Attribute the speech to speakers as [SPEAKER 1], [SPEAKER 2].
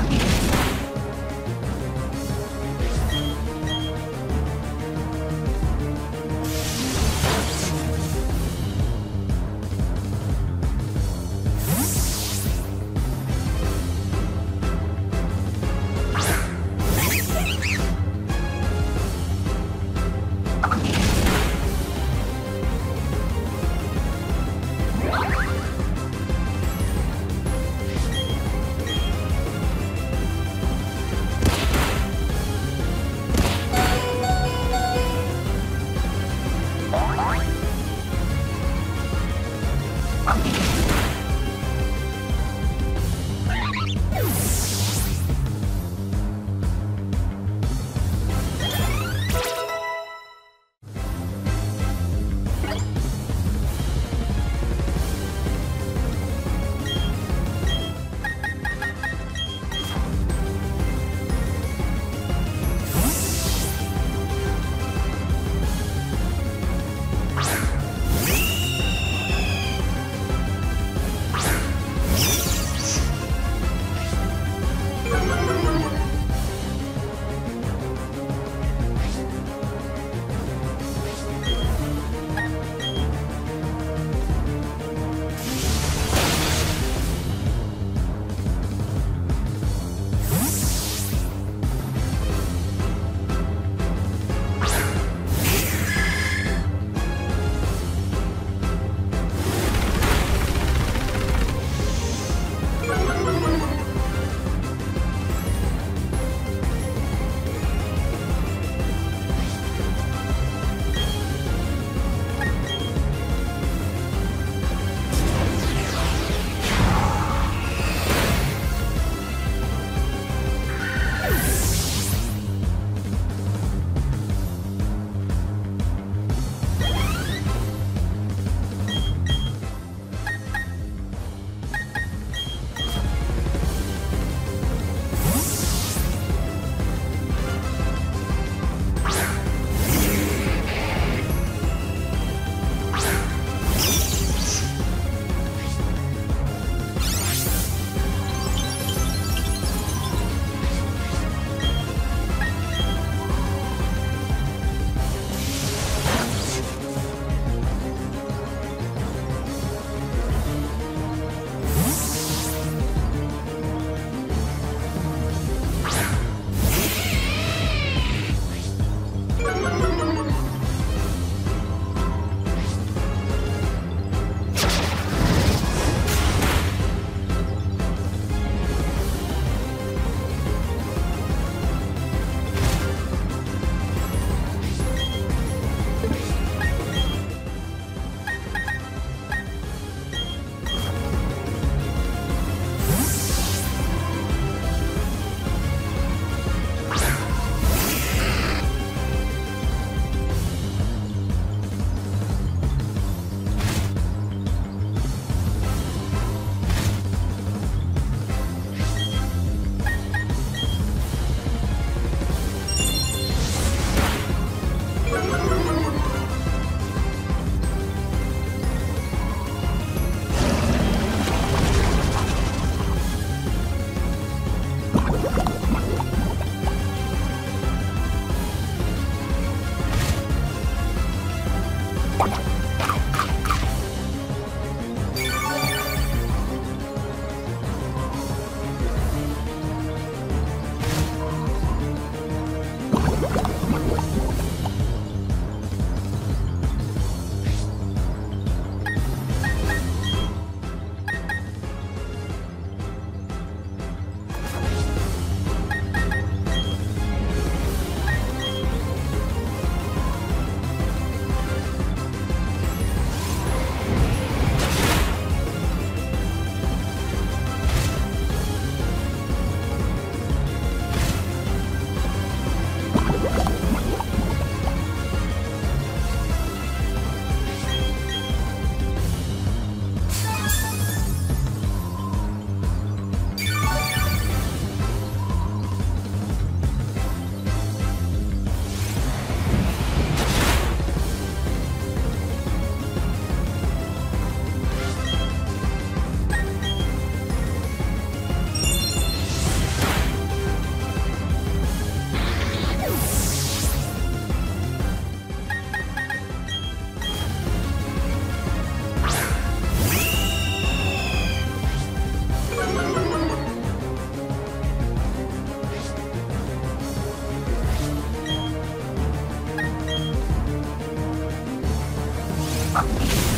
[SPEAKER 1] いい。
[SPEAKER 2] Thank you.